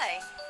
Hi